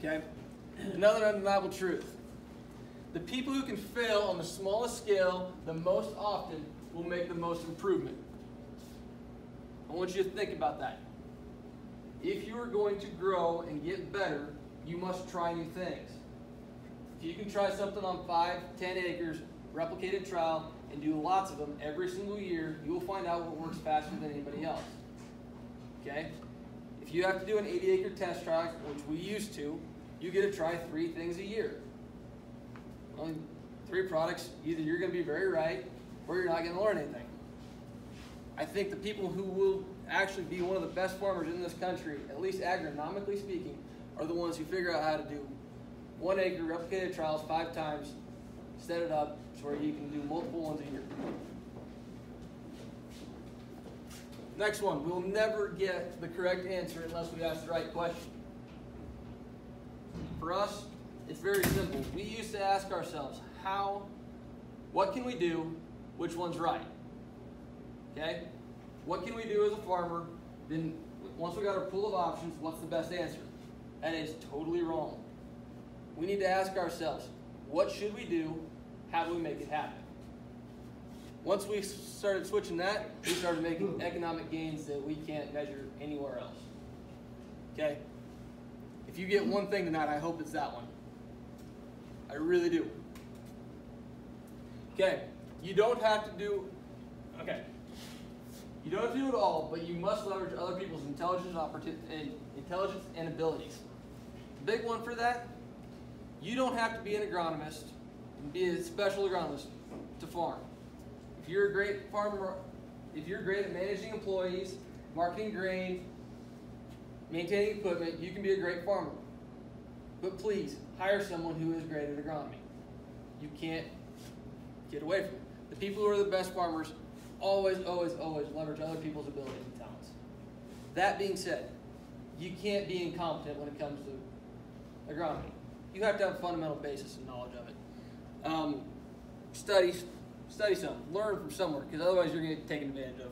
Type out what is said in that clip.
Okay? Another undeniable truth. The people who can fail on the smallest scale the most often will make the most improvement. I want you to think about that. If you are going to grow and get better, you must try new things. If you can try something on five, ten acres, replicate a trial, and do lots of them every single year, you will find out what works faster than anybody else. Okay? If you have to do an 80 acre test track, which we used to, you get to try three things a year. Only three products, either you're going to be very right or you're not going to learn anything. I think the people who will actually be one of the best farmers in this country, at least agronomically speaking, are the ones who figure out how to do one acre replicated trials five times, set it up so where you can do multiple ones a year. Next one, we'll never get the correct answer unless we ask the right question. For us, it's very simple. We used to ask ourselves, how, what can we do, which one's right? Okay? What can we do as a farmer? Then once we got our pool of options, what's the best answer? That is totally wrong. We need to ask ourselves, what should we do? How do we make it happen? Once we started switching that, we started making economic gains that we can't measure anywhere else. Okay? If you get one thing tonight, I hope it's that one. I really do. Okay, you don't have to do, okay, you don't have to do it all, but you must leverage other people's intelligence and intelligence and abilities. The big one for that, you don't have to be an agronomist and be a special agronomist to farm. You're a great farmer, if you're great at managing employees, marketing grain, maintaining equipment, you can be a great farmer. But please, hire someone who is great at agronomy. You can't get away from it. The people who are the best farmers always, always, always leverage other people's abilities and talents. That being said, you can't be incompetent when it comes to agronomy. You have to have a fundamental basis and knowledge of it. Um, study, study some, learn from somewhere, because otherwise you're going to get taken advantage of.